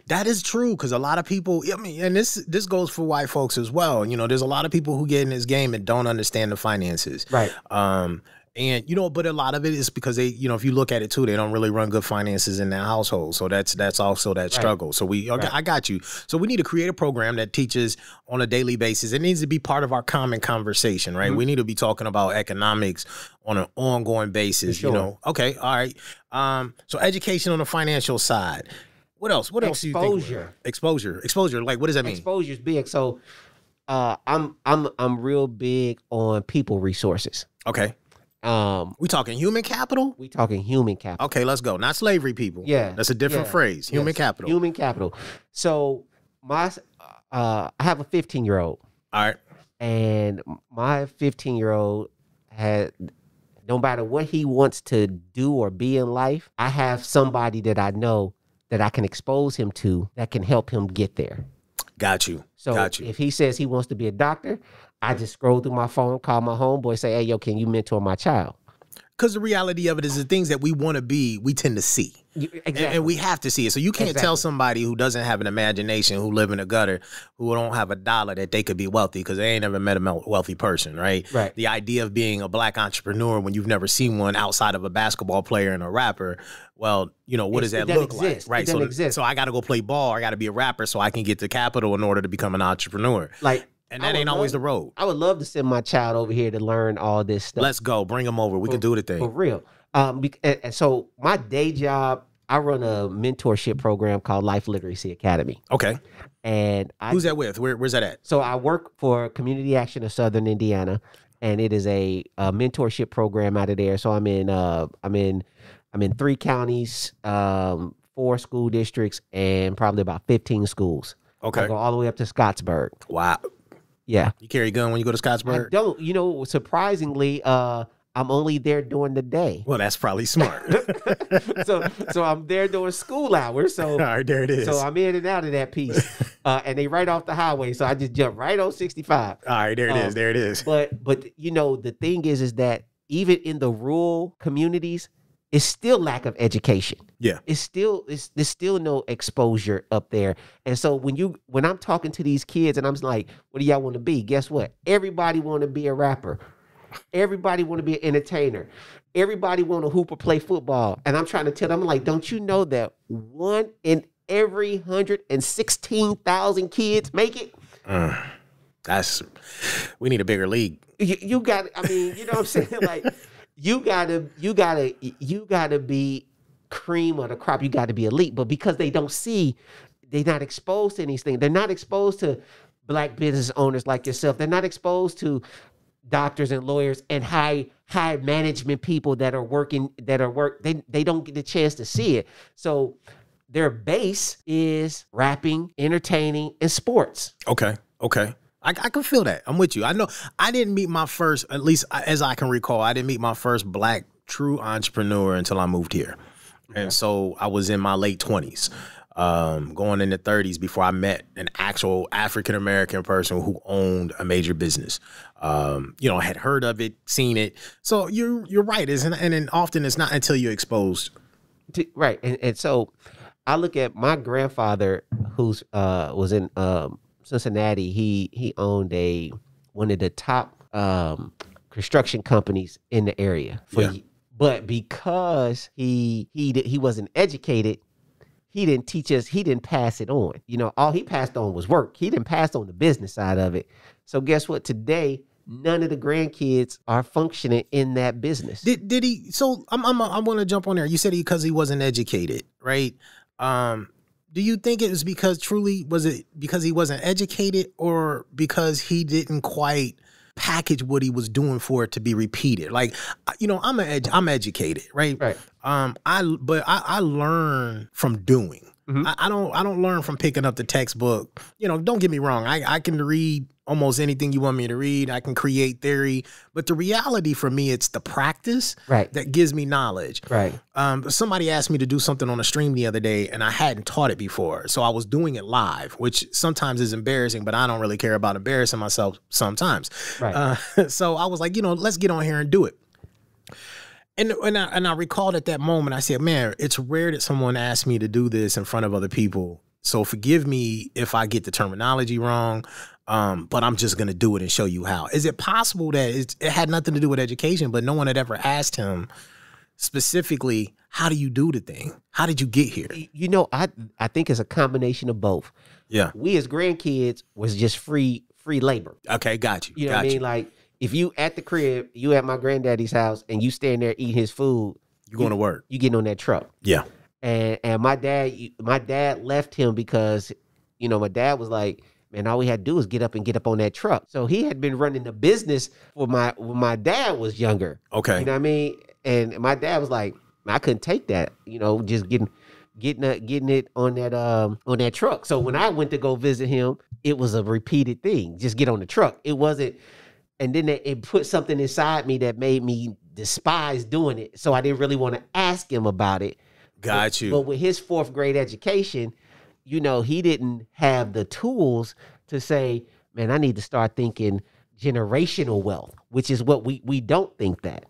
That is true because a lot of people. I mean, and this this goes for white folks as well. You know, there's a lot of people who get in this game and don't understand the finances. Right. Um, and you know, but a lot of it is because they, you know, if you look at it too, they don't really run good finances in their household. So that's that's also that struggle. So we, okay, I got you. So we need to create a program that teaches on a daily basis. It needs to be part of our common conversation, right? Mm-hmm. We need to be talking about economics on an ongoing basis. sure. You know, okay, all right. Um, so education on the financial side. What else? What else do you think? Exposure. Exposure. Exposure. Like, what does that mean? Exposure is big. So uh, I'm I'm I'm real big on people resources. okay. Um, We talking human capital? we talking human capital. Okay, let's go. Not slavery people. Yeah, That's a different yeah, phrase. Human Yes, capital. Human capital. So my uh, I have a 15 year old, All right. and my 15 year old had no matter what he wants to do or be in life, I have somebody that I know that I can expose him to that can help him get there. Got you. So Got you. if he says he wants to be a doctor, I just scroll through my phone, call my homeboy, say, "Hey, yo, can you mentor my child?" Because the reality of it is the things that we want to be, we tend to see. You- And, we have to see it. So you can't tell somebody who doesn't have an imagination, who live in a gutter, who don't have a dollar that they could be wealthy because they ain't never met a wealthy person, right? Right. The idea of being a black entrepreneur when you've never seen one outside of a basketball player and a rapper, well, you know, what It's- does that look like? exist. Right. So, doesn't exist. so I got to go play ball. I got to be a rapper so I can get the capital in order to become an entrepreneur. like, And that ain't always the road. I would love to send my child over here to learn all this stuff. Let's go. Bring them over. We can do the thing. for real. Um, and, and so my day job, I run a mentorship program called Life Literacy Academy, Okay. and I Who's that with? Where, where's that at? so I work for Community Action of Southern Indiana, and it is a, a mentorship program out of there. So I'm in uh I'm in I'm in three counties, um, four school districts, and probably about 15 schools. I Okay. go all the way up to Scottsburg. Wow. Yeah. You carry a gun when you go to I Scottsburg? don't, you know, surprisingly, uh, I'm only there during the day. Well, that's probably smart. so so I'm there during school hours. So All right, there it is. so I'm in and out of that piece. Uh, and they right off the highway. So I just jump right on 65. All right, there it is. Um, There it is. But but you know, the thing is is that even in the rural communities, it's still lack of education. Yeah. It's still it's there's still no exposure up there. And so when you when I'm talking to these kids and I'm like, what do y'all want to be? Guess what? Everybody want to be a rapper. Everybody want to be an entertainer. Everybody want to hoop or play football. And I'm trying to tell them, I'm like, don't you know that one in every 116,000 kids make it? Uh, that's we need a bigger league. You, you got I mean, you know what I'm saying? Like you gotta you gotta you gotta be cream of the crop. You gotta be elite. But because they don't see, they're not exposed to anything. They're not exposed to black business owners like yourself. They're not exposed to doctors and lawyers and high high management people that are working that are work they they don't get the chance to see it. So their base is rapping, entertaining, and sports. Okay. Okay. I, I can feel that. I'm with you. I know I didn't meet my first, at least as I can recall, I didn't meet my first black true entrepreneur until I moved here. And so I was in my late 20s, um, going into 30s before I met an actual African American person who owned a major business. Um, you know, had heard of it, seen it. So you're you're right. Isn't and then often it's not until you're exposed. To- right and, and so i look at my grandfather who's uh was in um cincinnati he he owned a one of the top um construction companies in the area for Yeah. but because he he he wasn't educated he didn't teach us he didn't pass it on you know all he passed on was work he didn't pass on the business side of it so guess what today none of the grandkids are functioning in that business Did did he? So I'm I'm I want to jump on there. You said he because he wasn't educated, right? Um, do you think it was because truly was it because he wasn't educated, or because he didn't quite package what he was doing for it to be repeated? Like, you know, I'm a edu- I'm educated, right? right Um, I but I, I learn from doing. Mhm. I, I don't I don't learn from picking up the textbook. You know, don't get me wrong. I, I can read almost anything you want me to read. I can create theory, but the reality for me, it's the practice right that gives me knowledge. right Um, somebody asked me to do something on a stream the other day, and I hadn't taught it before, so I was doing it live, which sometimes is embarrassing, but I don't really care about embarrassing myself sometimes. right Uh, so I was like, you know, let's get on here and do it. And and I, and I recalled at that moment, I said, man, it's rare that someone asks me to do this in front of other people. So forgive me if I get the terminology wrong, um, but I'm just gonna do it and show you how. Is it possible that it had nothing to do with education, but no one had ever asked him specifically, how do you do the thing? How did you get here? You know i i think it's a combination of both Yeah. we as grandkids was just free free labor Okay, got you. you know got what i you. mean like if you at the crib you at my granddaddy's house and you stand there eating his food you going to work? you getting on that truck Yeah. and and my dad my dad left him because you know my dad was like man all we had to do was get up and get up on that truck so he had been running the business when my when my dad was younger Okay. you know what I mean? And my dad was like, I couldn't take that, you know, just getting getting that, getting it on that um on that truck. So when I went to go visit him, it was a repeated thing. Just get on the truck. It wasn't and then it, it put something inside me that made me despise doing it. So I didn't really want to ask him about it. got you. But with his fourth grade education, you know, he didn't have the tools to say, man, I need to start thinking generational wealth, which is what we we don't think that.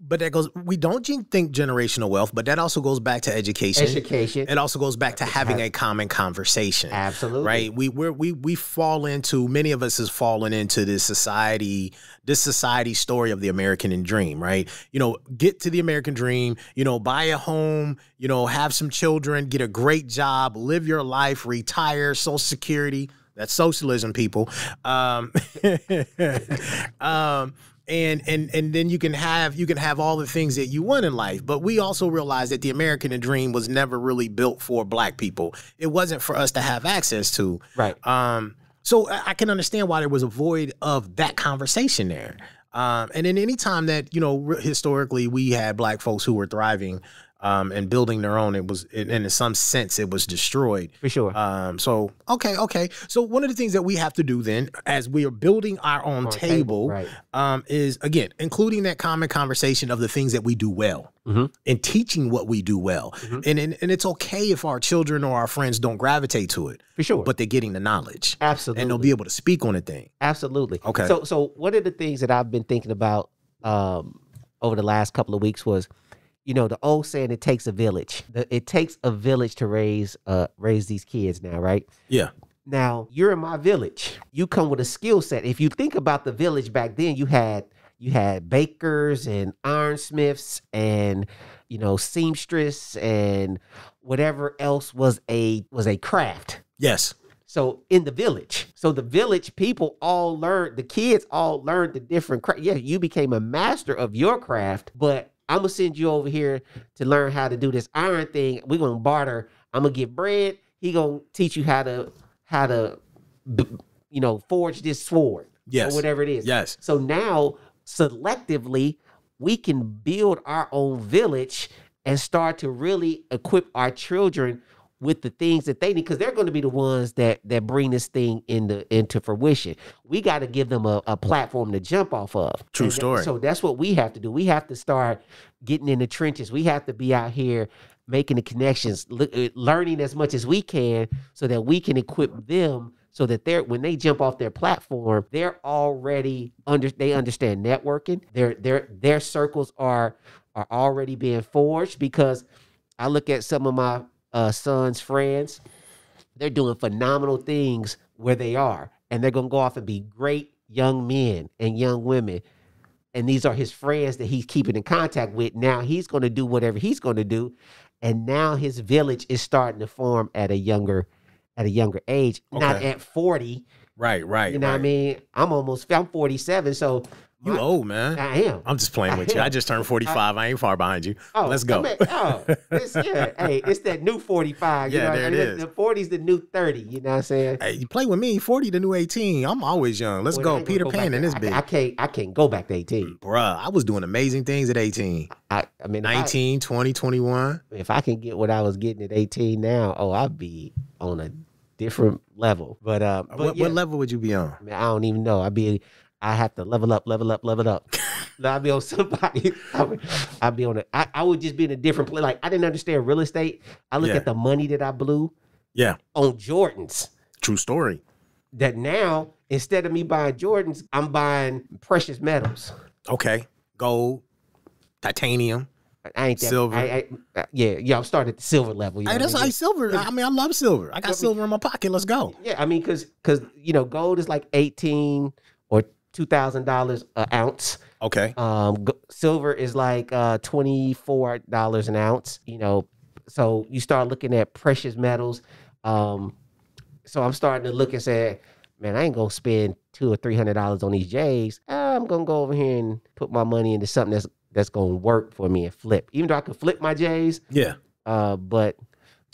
But that goes. We don't think generational wealth, but that also goes back to education. Education. It also goes back to having a common conversation. Absolutely. Right. We we're, we we fall into many of us has fallen into this society, this society story of the American dream. Right. You know, get to the American dream. You know, buy a home. You know, have some children, get a great job, live your life, retire, Social Security. That's socialism, people. Um, um, and and and then you can have you can have all the things that you want in life. But we also realize that the American dream was never really built for Black people. It wasn't for us to have access to. Right. Um, so I can understand why there was a void of that conversation there. Um, and then any time that you know historically we had black folks who were thriving um, and building their own, it was and in some sense it was destroyed. For sure. Um, so okay, okay. So one of the things that we have to do then, as we are building our own On table, right. um, is again including that common conversation of the things that we do well Mhm. and teaching what we do well. Mm-hmm. And, and and it's okay if our children or our friends don't gravitate to it, For sure. but they're getting the knowledge Absolutely. and they'll be able to speak on a thing. Absolutely. Okay. So so one of the things that I've been thinking about um, over the last couple of weeks was, you know, the old saying it takes a village. It takes a village to raise uh raise these kids now, right? Yeah. Now you're in my village. You come with a skill set. If you think about the village back then, you had you had bakers and ironsmiths and you know seamstress and whatever else was a was a craft. Yes. So in the village, so the village people all learned, the kids all learned the different craft. Yeah, you became a master of your craft, but I'm gonna send you over here to learn how to do this iron thing. We're gonna barter. I'm gonna get bread. He gonna teach you how to how to, you know, forge this sword Yes. or whatever it is. Yes. So now selectively, we can build our own village and start to really equip our children with the things that they need because they're going to be the ones that that bring this thing into into fruition. We got to give them a, a platform to jump off of. True And that- story. so that's what we have to do. We have to start getting in the trenches. We have to be out here making the connections, le- uh, learning as much as we can, so that we can equip them so that they're when they jump off their platform, they're already under they understand networking. Their their their circles are are already being forged because I look at some of my uh, son's friends, they're doing phenomenal things where they are, and they're gonna go off and be great young men and young women. And these are his friends that he's keeping in contact with. Now he's gonna do whatever he's gonna do, and now his village is starting to form at a younger at a younger age, not at forty. Right. Right. You know what I mean? I'm almost I'm 47, so You my- old man. I am. I'm just playing with you. I just turned 45. I ain't far behind you. Oh, Let's go. I mean, oh, it's, yeah. hey, it's that new 45. You Yeah, know, there it and is. The 40's the new 30. You know what I'm saying? Hey, you play with me, 40 the new 18. I'm always young. Let's Well, go. Peter go Pan in this I. I can't. I can't go back to 18. Bruh, I was doing amazing things at 18. I, I mean, if I- 19, 20, 21. If I, can get what I was getting at 18 now, oh, I'd be on a different level. But uh, but What, yeah, what level would you be on? I, mean, I don't even know. I'd be. I have to level up, level up, level up. No, I'd be on somebody. I would, I'd be on a. I, would just be in a different place. Like I didn't understand real estate. I look Yeah. at the money that I blew Yeah, on Jordans. true story. that now instead of me buying Jordans, I'm buying precious metals. Okay. Gold, titanium. I ain't that Silver. I, I, yeah, yeah. I'm starting at the silver level. You know Hey, that's I mean? like silver. I mean, I love silver. I got silver in my pocket. Let's go. Yeah, I mean, cause cause you know, gold is like eighteen or two thousand dollars an ounce. Okay. Um, g- silver is like uh twenty four dollars an ounce. You know, so you start looking at precious metals. Um, so I'm starting to look and say, man, I ain't gonna spend two or three hundred dollars on these J's. I'm gonna go over here and put my money into something that's that's gonna work for me and flip. Even though I could flip my J's, Yeah. uh, but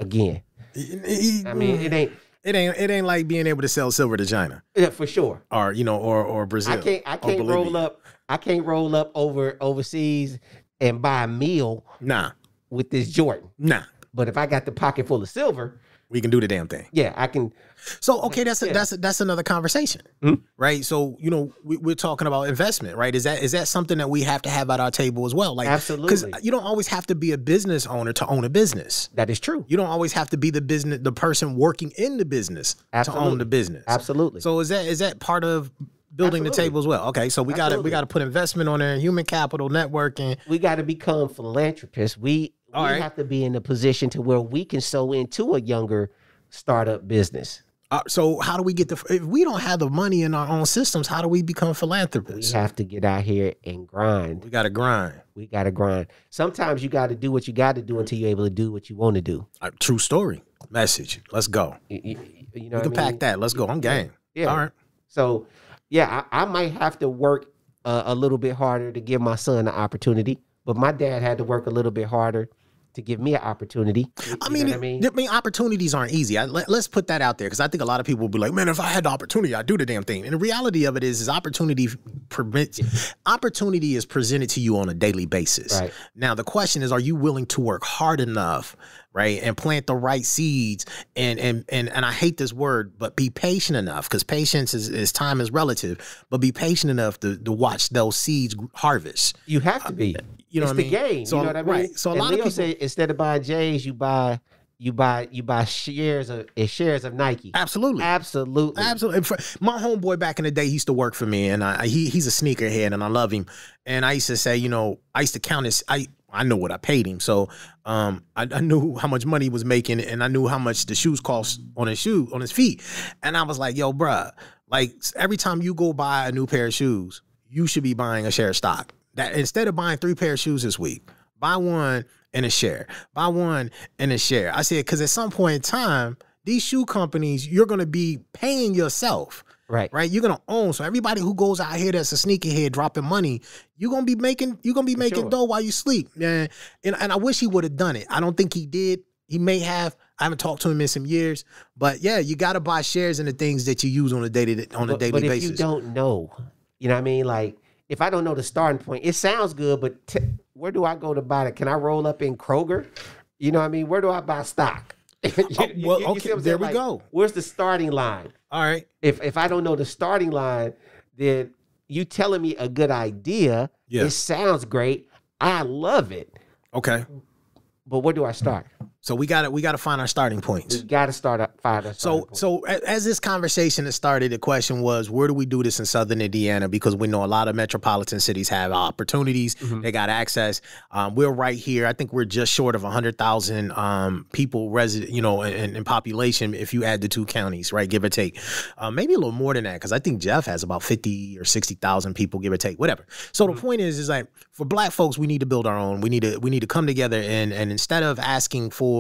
again, I mean, it ain't it ain't it ain't like being able to sell silver to China yeah, for sure. or you know or or Brazil. I can't I can't roll up I can't roll up over overseas and buy a meal Nah, with this Jordan. nah. But if I got the pocket full of silver, We can do the damn thing. yeah, I can. So okay, that's a, Yeah. that's a, that's another conversation, Hmm? right? So you know we, we're talking about investment, right? Is that is that something that we have to have at our table as well? Like Absolutely. because you don't always have to be a business owner to own a business. That is true. You don't always have to be the business the person working in the business to own the business. Absolutely. So is that is that part of building the table as well? Okay, so we got to we got to put investment on there, human capital, networking. we got to become philanthropists. We we All right. have to be in a position to where we can sow into a younger startup business. Uh, so how do we get the if we don't have the money in our own systems? How do we become philanthropists We have to get out here and grind. We got to grind. We got to grind. Sometimes you got to do what you got to do until you're able to do what you want to do. Uh, true story. Message. Let's go. You, you- you We know, what can I mean? pack that. Let's go. I'm game. Yeah. All right. So, yeah, I, I might have to work uh, a little bit harder to give my son an opportunity, but my dad had to work a little bit harder to give me an opportunity. You I mean, I mean, I mean, opportunities aren't easy. I, let, us put that out there because I think a lot of people will be like, "Man, if I had the opportunity, I'd do the damn thing." And the reality of it is, is opportunity permits. Opportunity is presented to you on a daily basis. Right. Now, the question is, are you willing to work hard enough, right, and plant the right seeds? And and and and I hate this word, but be patient enough because patience is, is time is relative. But be patient enough to to watch those seeds harvest. you have to uh, be. You know it's what the mean? game. So, you know what I mean? right. So a and lot of people- say instead of buying J's, you buy you buy you buy shares of shares of Nike. Absolutely. Absolutely. Absolutely. For- My homeboy back in the day, he used to work for me, and I, he he's a sneakerhead, and I love him. And I used to say, you know, I used to count his. I I know what I paid him, so um, I, I knew how much money he was making, and I knew how much the shoes cost on his shoe on his feet. And I was like, yo, bruh, like every time you go buy a new pair of shoes, you should be buying a share of stock. That instead of buying three pair of shoes this week, buy one and a share. Buy one and a share. I said because at some point in time, these shoe companies, you're gonna be paying yourself. Right. Right, you're gonna own. So everybody who goes out here that's a sneakerhead dropping money, you're gonna be making you're gonna be making sure. dough while you sleep. Yeah, and and I wish he would have done it. I don't think he did. He may have. I haven't talked to him in some years, but yeah, you got to buy shares in the things that you use on a daily on a But, daily but if basis. you don't know, you know what I mean? Like if I don't know the starting point, it sounds good, but t- where do I go to buy it? Can I roll up in Kroger? You know what I mean? Where do I buy stock? You- oh, you- well, you- okay, see what I'm there we Like, go. Where's the starting line? All right, If if I don't know the starting line, then you telling me a good idea. Yeah. It sounds great. I love it. okay. But where do I start? So we got to we got to find our starting points. We got to start up, find a So, so as this conversation has started, the question was, where do we do this in Southern Indiana? Because we know a lot of metropolitan cities have opportunities. They got access. Um, we're right here. I think we're just short of hundred thousand um, people resident, you know, in, in population. If you add the two counties, right, give or take, uh, maybe a little more than that, because I think Jeff has about fifty or sixty thousand people, give or take, whatever. So the point is, is like for Black folks, we need to build our own. We need to we need to come together and and instead of asking for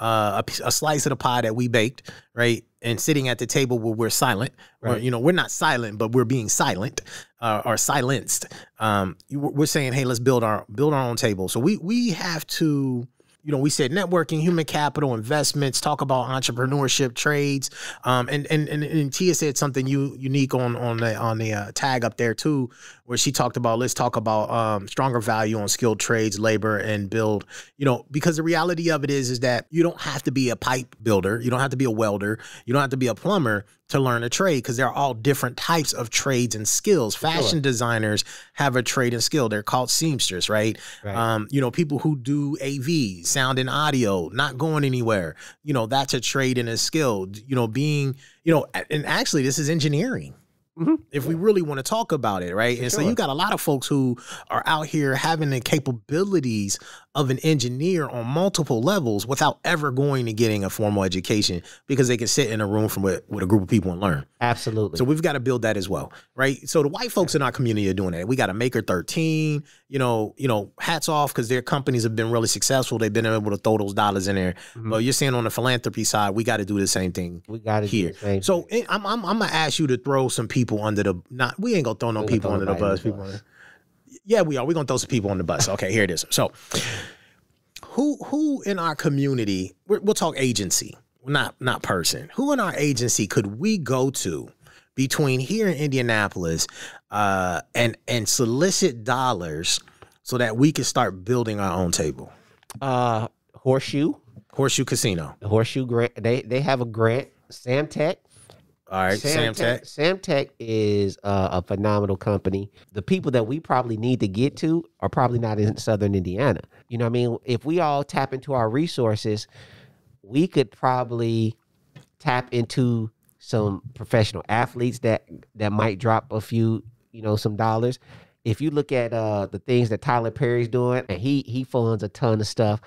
uh, a, a slice of the pie that we baked, right, and sitting at the table where we're silent, or you know, we're not silent, but we're being silent uh, or silenced. Um, we're saying, hey, let's build our build our own table. So we we have to. You know, we said networking, human capital, investments. Talk about entrepreneurship, trades, um, and and and, and Tia said something you, unique on on the on the uh, tag up there too, where she talked about let's talk about um, stronger value on skilled trades, labor, and build. You know, because the reality of it is is that you don't have to be a pipe builder, you don't have to be a welder, you don't have to be a plumber to learn a trade because they're all different types of trades and skills. Fashion designers have a trade and skill. They're called seamsters, right? Right. Um, you know, people who do AV, sound and audio, not going anywhere. You know, that's a trade and a skill. You know, being, you know, and actually this is engineering. Mhm. If we really want to talk about it, right? And so you got a lot of folks who are out here having the capabilities of an engineer on multiple levels without ever going to getting a formal education because they can sit in a room from with, with a group of people and learn. Absolutely. So we've got to build that as well, right? So the white folks in our community are doing that. We got a Maker 13, you know, you know, hats off because their companies have been really successful. They've been able to throw those dollars in there. Mhm. But you're saying on the philanthropy side, we got to do the same thing. we got to here. Do the same So eh, I'm, I'm, I'm gonna ask you to throw some people under the not. We ain't gonna throw no people gonna under the bus. People. under the Under, yeah, we are. We're gonna throw some people on the bus. Okay, here it is. So, who who in our community? We're, we'll talk agency, not not person. Who in our agency could we go to between here in Indianapolis uh, and and solicit dollars so that we can start building our own table? uh, Horseshoe, Horseshoe Casino. Horseshoe grant. They they have a grant. Samtec. All right, Sam Tech. Samtec is uh, a phenomenal company. The people that we probably need to get to are probably not in Southern Indiana. You know what I mean? If we all tap into our resources, we could probably tap into some professional athletes that that might drop a few, you know, some dollars. If you look at uh, the things that Tyler Perry's doing, and he he funds a ton of stuff,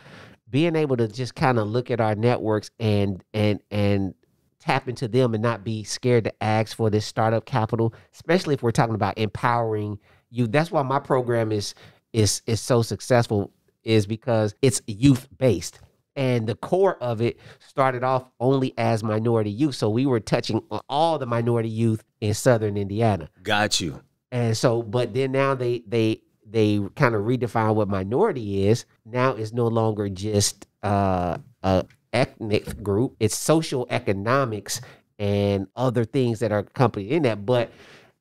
being able to just kind of look at our networks and and and tap into them and not be scared to ask for this startup capital, especially if we're talking about empowering you. That's why my program is is is so successful is because it's youth based. And the core of it started off only as minority youth. So we were touching all the minority youth in southern Indiana. Got you. And so, but then now they they they kind of redefine what minority is. Now it's no longer just uh, a ethnic group; it's social economics and other things that are accompanied in that. But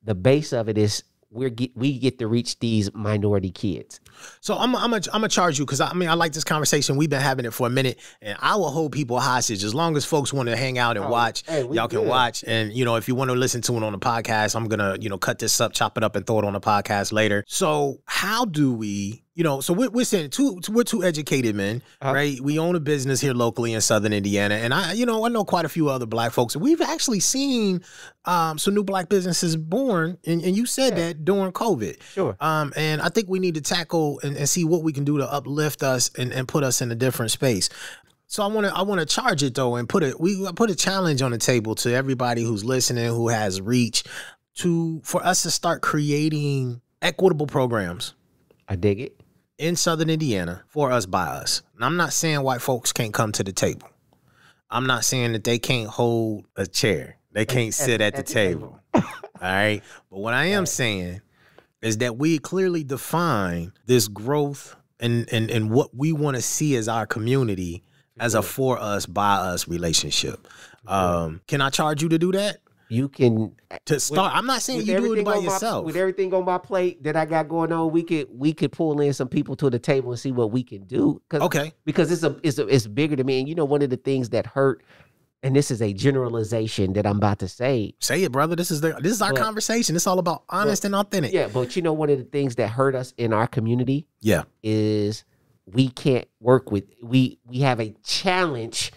the base of it is we're get, we get to reach these minority kids. So I'm I'm gonna I'm gonna charge you because I mean I like this conversation. We've been having it for a minute, and I will hold people hostage as long as folks want to hang out and Oh, watch. hey, y'all can good. watch, and you know if you want to listen to it on the podcast, I'm gonna you know cut this up, chop it up, and throw it on the podcast later. So how do we? You know, so we're, we're saying two, we're two educated men, Uh-huh. right? We own a business here locally in Southern Indiana, and I, you know, I know quite a few other black folks. We've actually seen um, some new black businesses born, and, and you said Yeah. that during COVID. Sure. Um, and I think we need to tackle and, and see what we can do to uplift us and, and put us in a different space. So I want to I want to charge it though and put it we put a challenge on the table to everybody who's listening who has reach to for us to start creating equitable programs I dig it. In Southern Indiana for us by us. And I'm not saying white folks can't come to the table. I'm not saying that they can't hold a chair. They can't sit at, the, at the table. All right. But what I am saying is that we clearly define this growth and and, and what we want to see as our community as a for us by us relationship. Um, can I charge you to do that? You can To start, I'm not saying you do it by on my- yourself. with everything on my plate that I got going on, we could we could pull in some people to the table and see what we can do. okay. because it's a it's a, it's bigger than me. And you know, one of the things that hurt, and this is a generalization that I'm about to say. Say it, brother. This is the this is our But- conversation. It's all about honest and authentic. Yeah, but you know, one of the things that hurt us in our community Yeah. is we can't work with we we have a challenge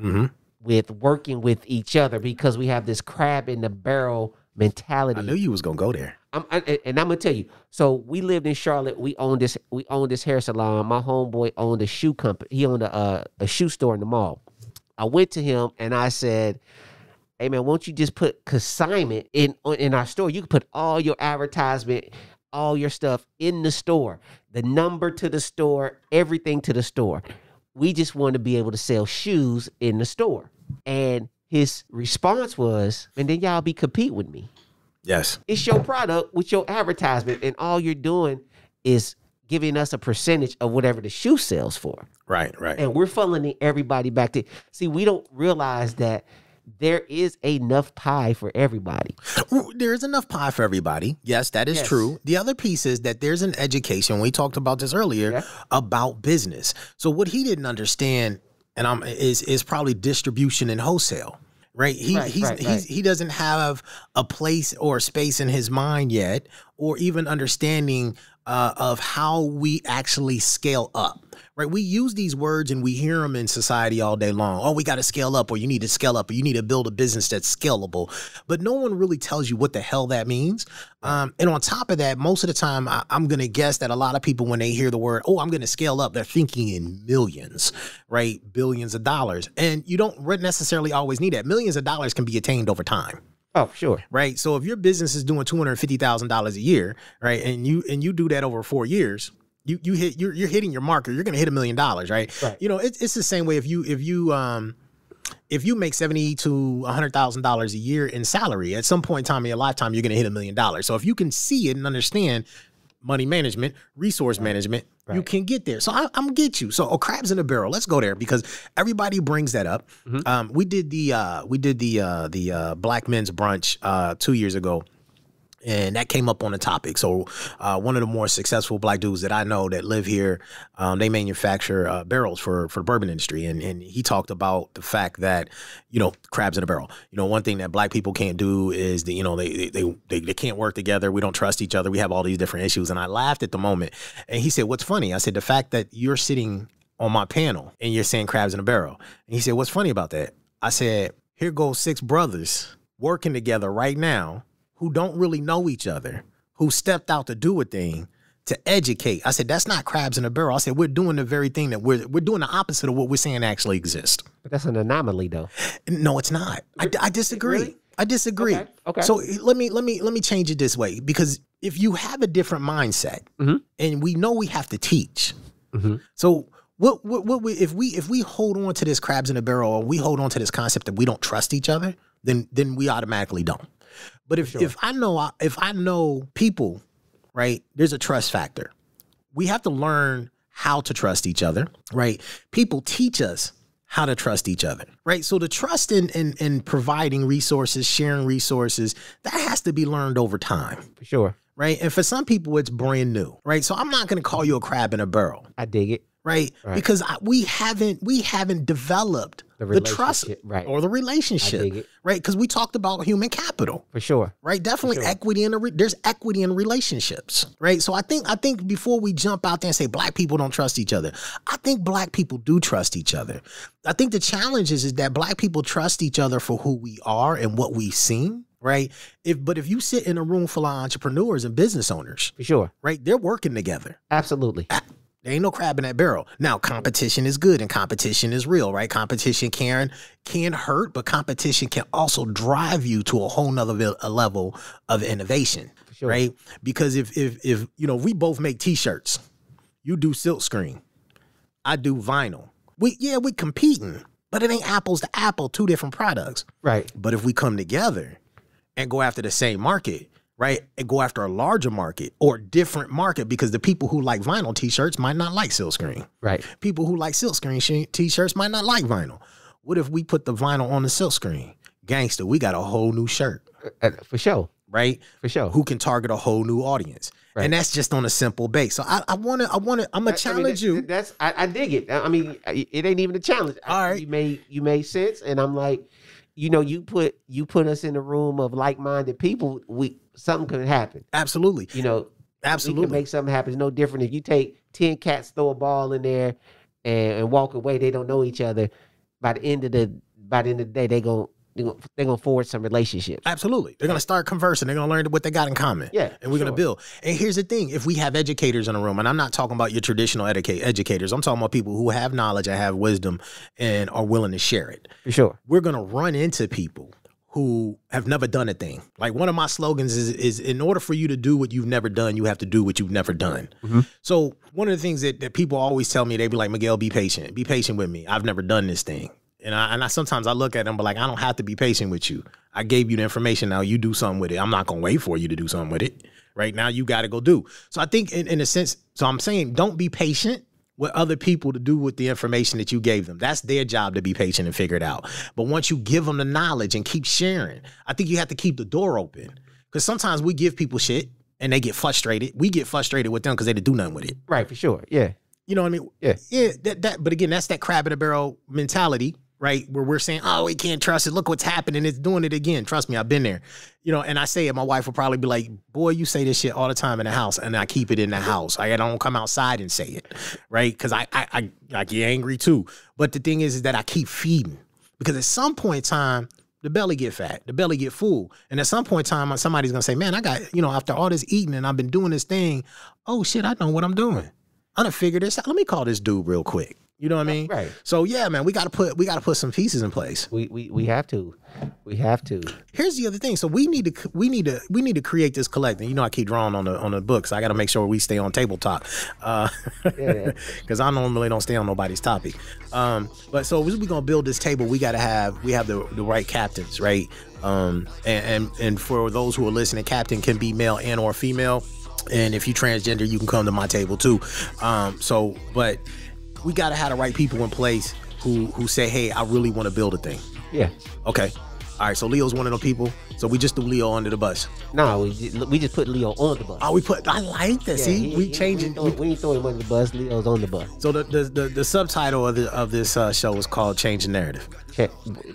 Mm-hmm. With working with each other because we have this crab in the barrel mentality. I knew you was gonna go there. I'm, I, and I'm gonna tell you. So we lived in Charlotte. We owned this. We owned this hair salon. My homeboy owned a shoe company. He owned a uh, a shoe store in the mall. I went to him and I said, "Hey man, won't you just put consignment in in our store? You can put all your advertisement, all your stuff in the store. The number to the store, everything to the store. We just want to be able to sell shoes in the store." And his response was, "And then y'all be compete with me." Yes. it's your product with your advertisement, and all you're doing is giving us a percentage of whatever the shoe sells for. Right. Right. And we're funneling everybody back to see, we don't realize that there is enough pie for everybody. There's enough pie for everybody. Yes, that is Yes. true. The other piece is that there's an education. We talked about this earlier Yeah. about business. So what he didn't understand, and I'm is is probably distribution and wholesale. Right. He Right, he's, right, he's right. he doesn't have a place or a space in his mind yet, or even understanding uh, of how we actually scale up. Right. We use these words and we hear them in society all day long. Oh, we got to scale up, or you need to scale up, or you need to build a business that's scalable. But no one really tells you what the hell that means. Um, and on top of that, most of the time, I, I'm going to guess that a lot of people, when they hear the word, oh, I'm going to scale up, they're thinking in millions, right? Billions of dollars. And you don't necessarily always need that. Millions of dollars can be attained over time Oh, sure. right? So if your business is doing two hundred fifty thousand dollars a year, right, and you and you do that over four years, you you hit you're you're hitting your marker. You're gonna hit a million dollars, right? Right. You know, it's it's the same way if you if you um if you make seventy to hundred thousand dollars a year in salary, at some point in time in your lifetime, you're gonna hit a million dollars. So if you can see it and understand money management, resource management, you can get there. So I, I'm gonna get you. So oh, crabs in a barrel. Let's go there because everybody brings that up. Mm-hmm. Um, we did the uh, we did the uh, the uh, black men's brunch uh, two years ago. And that came up on the topic. So, uh, one of the more successful black dudes that I know that live here, um, they manufacture uh, barrels for for the bourbon industry, and and he talked about the fact that you know crabs in a barrel. You know, one thing that black people can't do is that you know they they they, they can't work together. We don't trust each other. We have all these different issues. And I laughed at the moment, and he said, "What's funny?" I said, "The fact that you're sitting on my panel and you're saying crabs in a barrel." And he said, "What's funny about that?" I said, "Here goes six brothers working together right now." Who don't really know each other, who stepped out to do a thing to educate. I said, that's not crabs in a barrel. I said, we're doing the very thing that we're we're doing the opposite of what we're saying actually exists. But that's an anomaly, though. No, it's not. I, I disagree. Really? I disagree. Okay, okay. So let me let me let me change it this way because if you have a different mindset, Mhm. and we know we have to teach, Mhm. so what, what what we if we if we hold on to this crabs in a barrel or we hold on to this concept that we don't trust each other, then then we automatically don't. But if if I know if I know people, right, there's a trust factor. We have to learn how to trust each other, right? People teach us how to trust each other, right? So the trust in in, in providing resources, sharing resources, that has to be learned over time, For sure. right? And for some people, it's brand new, right? So I'm not going to call you a crab in a barrel, I dig it. right? Right. Because I, we haven't we haven't developed The the trust right. or the relationship, right? Because we talked about human capital For sure. right definitely sure. equity in the re- there's equity in relationships right so i think i think before we jump out there and say black people don't trust each other i think black people do trust each other i think the challenge is, is that black people trust each other for who we are and what we've seen right if but if you sit in a room full of entrepreneurs and business owners For sure. right they're working together Absolutely. There ain't no crab in that barrel. Now, competition is good and competition is real, right? Competition can can hurt, but competition can also drive you to a whole nother a level of innovation, sure. right? Because if if if you know, we both make t-shirts. You do silk screen. I do vinyl. We yeah, we competing, but it ain't apples to apple, two different products. Right. But if we come together and go after the same market, right, and go after a larger market or different market, because the people who like vinyl t-shirts might not like silkscreen. Right. People who like silkscreen sh- t-shirts might not like vinyl. What if we put the vinyl on the silkscreen? Gangster, we got a whole new shirt, Uh, for sure. right? For sure. Who can target a whole new audience. Right. And that's just on a simple base. So I, I wanna, I wanna, I'm gonna I mean, challenge that- you. That's I, I dig it. I mean, it ain't even a challenge. All right. you made you made sense, and I'm like, you know, you put you put us in a room of like minded people. We something could happen. Absolutely. You know, we can make something happen. It's no different if you take ten cats, throw a ball in there, and, and walk away. They don't know each other. By the end of the by the end of the day, they gon' they gonna forward some relationships. Absolutely. They're gonna start conversing. They're gonna learn what they got in common. Yeah, And we're gonna build. And here's the thing: if we have educators in a room, and I'm not talking about your traditional educate educators, I'm talking about people who have knowledge and have wisdom and are willing to share it. For sure. We're gonna run into people who have never done a thing. Like one of my slogans is is in order for you to do what you've never done, you have to do what you've never done. Mm-hmm. So one of the things that, that people always tell me, they be like, Miguel, be patient. Be patient with me. I've never done this thing. And I and I sometimes I look at them, but like I don't have to be patient with you. I gave you the information. Now you do something with it. I'm not gonna wait for you to do something with it. Right now you got to go do. So I think in, in a sense, so I'm saying don't be patient with other people to do with the information that you gave them. That's their job to be patient and figure it out. But once you give them the knowledge and keep sharing, I think you have to keep the door open. Because sometimes we give people shit and they get frustrated. We get frustrated with them because they didn't do nothing with it. Right. For sure. Yeah. You know what I mean? Yeah. Yeah. That, that but again, that's that crab in a barrel mentality, right? Where we're saying, oh, we can't trust it. Look what's happening. It's doing it again. Trust me, I've been there. You know, and I say it, my wife will probably be like, boy, you say this shit all the time in the house, and I keep it in the house. I don't come outside and say it, right? Because I, I I I get angry too. But the thing is, is that I keep feeding. Because at some point in time, the belly get fat, the belly get full. And at some point in time, somebody's gonna say, Man, I got, you know, after all this eating and I've been doing this thing, oh shit, I know what I'm doing. I'm gonna figure this out. Let me call this dude real quick. You know what I mean? Right. So yeah, man, we gotta put we gotta put some pieces in place. We we we have to. We have to. Here's the other thing. So we need to we need to we need to create this collective. You know, I keep drawing on the on the books. I got to make sure we stay on table talk, Yeah. because I normally don't stay on nobody's topic. Um, but so as we gonna build this table, we got to have we have the the right captains, right? Um, and, and and for those who are listening, captain can be male and or female. And if you transgender, you can come to my table too. Um, so, but we got to have the right people in place who who say, "Hey, I really want to build a thing." Yeah. Okay. All right. So Leo's one of those people. So we just threw Leo under the bus. No, we just, we just put Leo on the bus. Oh, we put. I like that. Yeah, See, he- we he- changing. We, throw- we ain't throwing him under the bus. Leo's on the bus. so the, the the the subtitle of the of this uh, show is called "Change the Narrative."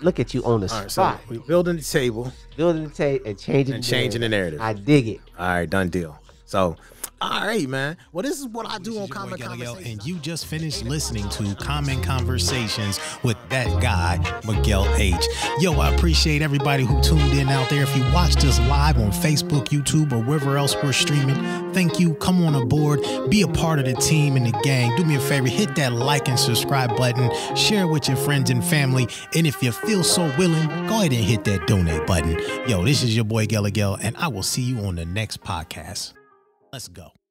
Look at you on the All right. So spot, we building the table building the tape and changing and the changing the narrative. I dig it. All right, done deal. So, all right, man. Well, this is what I do on is your boy Common Conversations. and you just finished listening to Common Conversations with that guy, Miguel H. Yo, I appreciate everybody who tuned in out there. If you watched us live on Facebook, YouTube, or wherever else we're streaming, thank you. Come on aboard, be a part of the team and the gang. Do me a favor, hit that like and subscribe button, share with your friends and family, and if you feel so willing, go ahead and hit that donate button. Yo, this is your boy Galileo, and I will see you on the next podcast. Let's go.